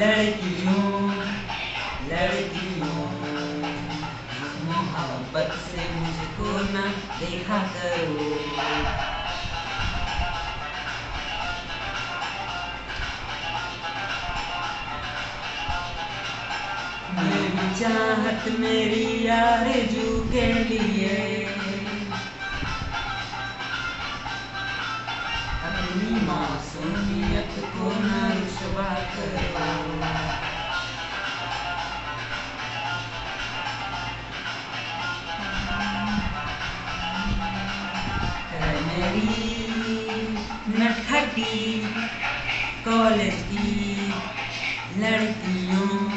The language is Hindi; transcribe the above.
Let it go. मोहब्बत से मुझको ना देखा करो। मेरी चाहत, मेरी आरज़ू के लिए। अपनी मासूमियत को न गली नटखटी कॉलेज की लड़कियों